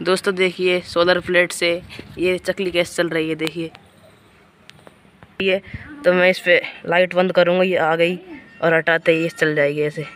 दोस्तों देखिए solar plate से ये चकली गैस चल रही है, देखिए। ये तो मैं इस पर लाइट बंद करूँगा, ये आ गई और हटाते ही चल जाएगी ऐसे।